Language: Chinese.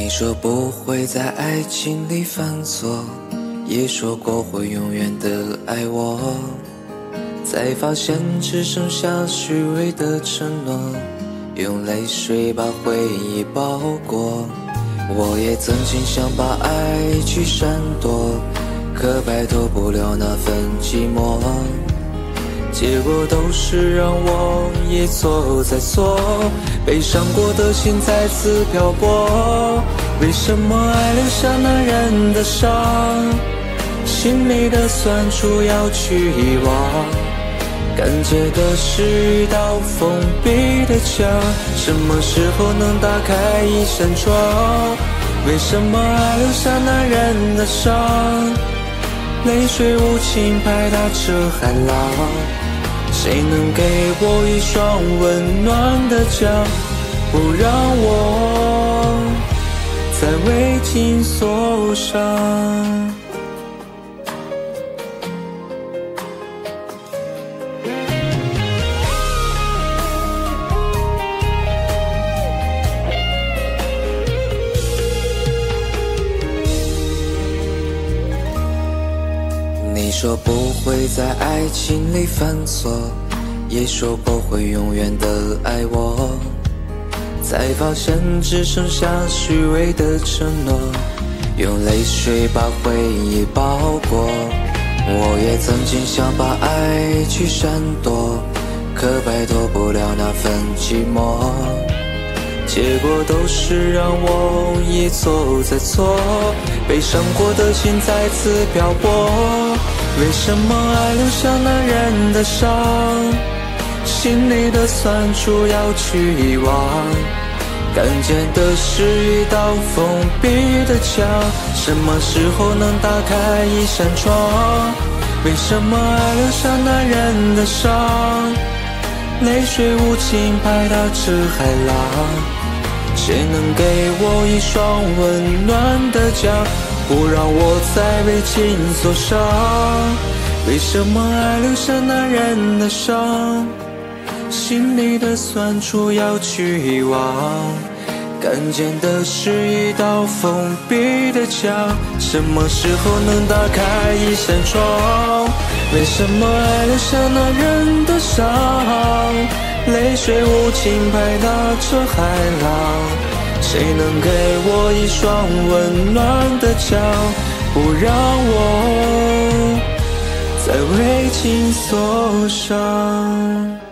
你说不会在爱情里犯错，也说过会永远的爱我，才发现只剩下虚伪的承诺，用泪水把回忆包裹。我也曾经想把爱去闪躲，可摆脱不了那份寂寞。结果都是让我一错再错，被伤过的心再次漂泊。为什么爱留下男人的伤？心里的酸楚要去遗忘。感觉的是一道封闭的墙，什么时候能打开一扇窗？为什么爱留下男人的伤？泪水无情拍打着海浪。谁能给我一双温暖的脚，不让我再为情所伤？你说不会在爱情里犯错，也说过会永远的爱我，才发现只剩下虚伪的承诺，用泪水把回忆包裹。我也曾经想把爱去闪躲，可摆脱不了那份寂寞，结果都是让我一错再错，被伤过的心再次漂泊。为什么爱留下男人的伤？心里的酸楚要去遗忘。看见的是一道封闭的墙，什么时候能打开一扇窗？为什么爱留下男人的伤？泪水无情拍打着海浪。谁能给我一双温暖的家？不让我再为情所伤，为什么爱留下男人的伤？心里的酸楚要去遗忘，看见的是一道封闭的墙，什么时候能打开一扇窗？为什么爱留下男人的伤？泪水无情拍打着海浪。谁能给我一双温暖的桥，不让我再为情所伤？